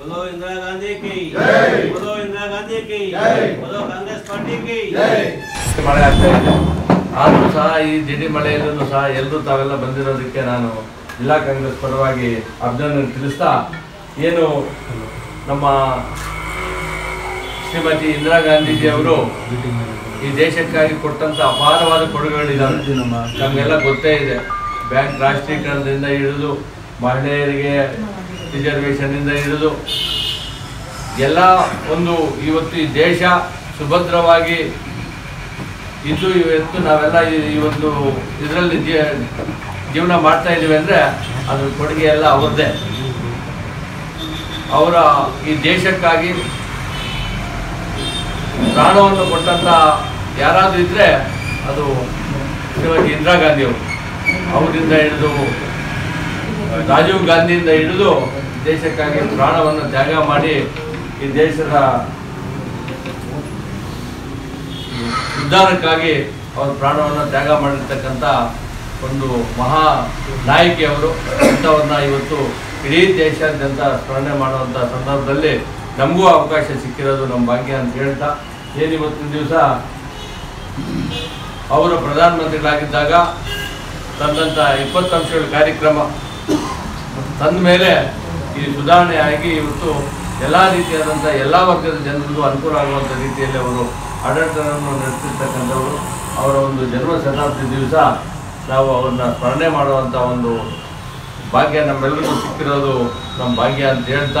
बोलो इंदिरा गांधी की जय। बोलो इंदिरा गांधी की जय। बोलो कांग्रेस पार्टी की ಮಳೆ ಆಗ್ತಾ ಇದೆ ಆದರೂ ಸಹ ಈ ಜಿಡಿ ಮಳೆಯಲ್ಲೂ ಸಹ ಎಲ್ಲರೂ ತಾವೆಲ್ಲ ಬಂದಿರೋದಕ್ಕೆ ನಾನು ಜಿಲ್ಲಾ ಕಾಂಗ್ರೆಸ್ ಪರವಾಗಿ ಅಭಿನಂದನೆ ತಿಳಿಸ್ತಾ ಏನು ನಮ್ಮ ಶ್ರೀಮತಿ ಇಂದಿರಾ ಗಾಂಧೀಜಿ ಅವರು ಈ ದೇಶಕ್ಕಾಗಿ ಕೊಟ್ಟಂತ ಅಪಾರವಾದ ಕೊಡುಗೆಗಳಿದ್ದಾವೆ ನಮಗೆಲ್ಲ ಗೊತ್ತೇ ಇದೆ ಬ್ಯಾಂಕ್ ರಾಷ್ಟ್ರೀಕರಣದಿಂದ ಹಿಡಿದು ಮಹಿಳೆಯರಿಗೆ ರಿಸರ್ವೇಷನ್ ಇಂದ ಹಿಡಿದು ಎಲ್ಲ ಒಂದು ಇವತ್ತು ಈ ದೇಶ ಸುಭದ್ರವಾಗಿ ಇದ್ದು ಇವತ್ತು ನಾವೆಲ್ಲ ಈ- ಒಂದು ಇದರಲ್ಲಿ ಜೀವನ ಮಾಡ್ತಾ ಇದ್ದೀವಿ ಅಂದರೆ ಅದ್ರ ಕೊಡುಗೆ ಎಲ್ಲ ಅವ್ರದ್ದೇ. ಅವರ ಈ ದೇಶಕ್ಕಾಗಿ ಪ್ರಾಣವನ್ನು ಕೊಟ್ಟಂತ ಯಾರಾದರೂ ಇದ್ರೆ ಅದು ಶ್ರೀಮತಿ ಇಂದಿರಾ ಗಾಂಧಿಯವರು. ಅವರಿಂದ ಹಿಡಿದು ರಾಜೀವ್ ಗಾಂಧಿಯಿಂದ ಹಿಡಿದು ದೇಶಕ್ಕಾಗಿ ಪ್ರಾಣವನ್ನು ತ್ಯಾಗ ಮಾಡಿ ಈ ದೇಶದ ಉದ್ಧಾರಕ್ಕಾಗಿ ಅವರು ಪ್ರಾಣವನ್ನು ತ್ಯಾಗ ಮಾಡಿರ್ತಕ್ಕಂಥ ಒಂದು ಮಹಾ ನಾಯಕಿಯವರು ಅಂಥವ್ರನ್ನ ಇವತ್ತು ಇಡೀ ದೇಶಾದ್ಯಂತ ಸ್ಮರಣೆ ಮಾಡುವಂಥ ಸಂದರ್ಭದಲ್ಲಿ ನಮಗೂ ಅವಕಾಶ ಸಿಕ್ಕಿರೋದು ನಮ್ಮ ಭಾಗ್ಯ ಅಂತ ಹೇಳ್ತಾ, ಏನು ಇವತ್ತಿನ ದಿವಸ? ಅವರು ಪ್ರಧಾನಮಂತ್ರಿಗಳಾಗಿದ್ದಾಗ ತಂದಂಥ ಇಪ್ಪತ್ತು ಅಂಶಗಳ ಕಾರ್ಯಕ್ರಮ ತಂದ ಮೇಲೆ ಈ ಸುಧಾರಣೆಯಾಗಿ ಇವತ್ತು ಎಲ್ಲ ರೀತಿಯಾದಂಥ ಎಲ್ಲ ವರ್ಗದ ಜನರಿಗೂ ಅನುಕೂಲ ಆಗುವಂಥ ರೀತಿಯಲ್ಲಿ ಅವರು ಆಡಳಿತವನ್ನು ನಡೆಸಿರ್ತಕ್ಕಂಥವರು ಅವರ ಒಂದು ಜನ್ಮ ಶತಾಬ್ದಿ ದಿವಸ ನಾವು ಅವ್ರನ್ನ ಸ್ಮರಣೆ ಮಾಡುವಂಥ ಒಂದು ಭಾಗ್ಯ ನಮ್ಮೆಲ್ಲರಿಗೂ ಸಿಕ್ಕಿರೋದು ನಮ್ಮ ಭಾಗ್ಯ ಅಂತ ಹೇಳ್ತಾ